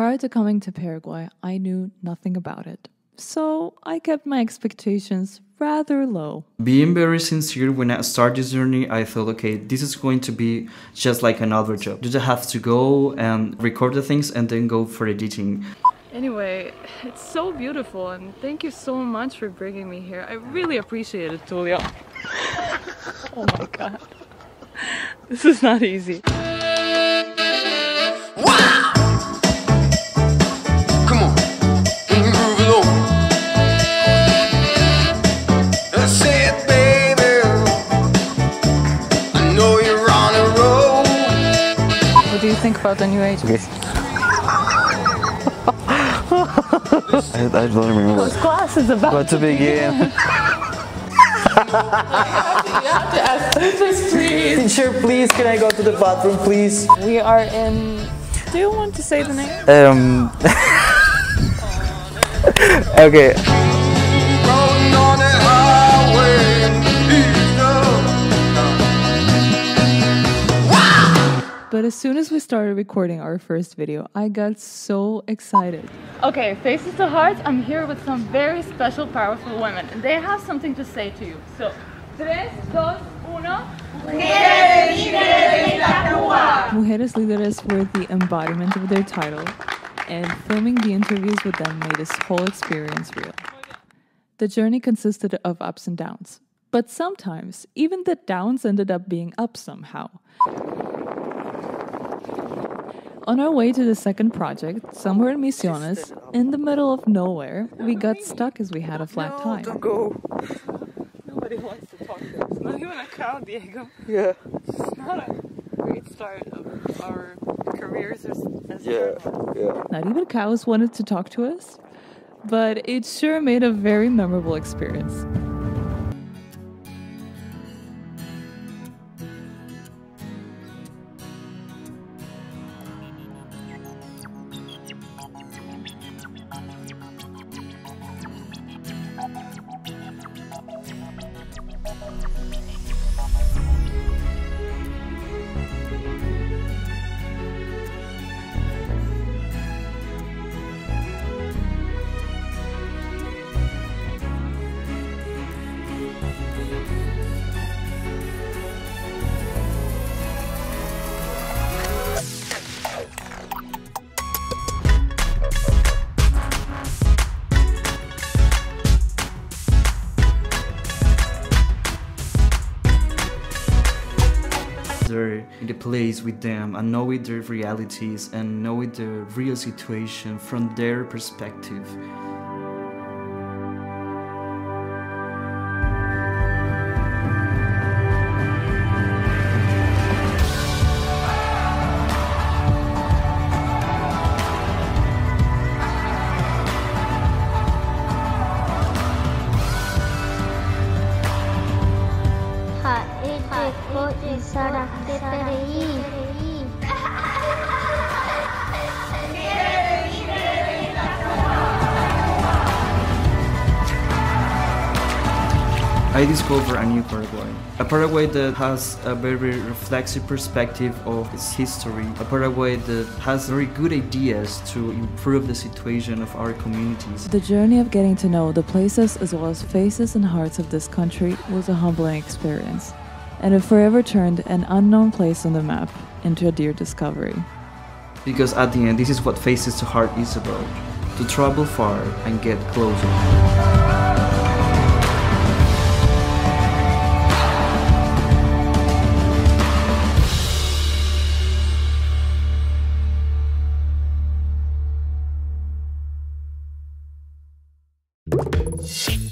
Prior to coming to Paraguay, I knew nothing about it. So I kept my expectations rather low. Being very sincere, when I started this journey, I thought, okay, this is going to be just like another job. You just have to go and record the things and then go for editing. Anyway, it's so beautiful and thank you so much for bringing me here. I really appreciate it, Tulia. oh my god. This is not easy. Do you think about the new age? Okay. I, I, don't remember. Those classes about what to begin. you, have to, you have to ask teachers, please. Teacher, please, can I go to the bathroom, please? We are in. Do you want to say the name? Um. okay. As soon as we started recording our first video, I got so excited. Okay, Faces to Hearts, I'm here with some very special, powerful women, and they have something to say to you. So, tres, dos, uno. Mujeres Líderes Mujeres Líderes were the embodiment of their title, and filming the interviews with them made this whole experience real. The journey consisted of ups and downs, but sometimes even the downs ended up being up somehow. On our way to the second project, somewhere in Misiones, in the middle of nowhere, we got stuck as we had a flat tire. Don't go. Nobody wants to talk to us. Not even a cow, Diego. Yeah. It's not a great start of our careers as, as yeah, yeah. Not even cows wanted to talk to us, but it sure made a very memorable experience. In the place with them and know their realities and know the real situation from their perspective. I discovered a new Paraguay. A Paraguay that has a very reflexive perspective of its history. A Paraguay that has very good ideas to improve the situation of our communities. The journey of getting to know the places as well as faces and hearts of this country was a humbling experience. And it forever turned an unknown place on the map into a dear discovery. Because at the end, this is what Faces to Heart is about. To travel far and get closer. you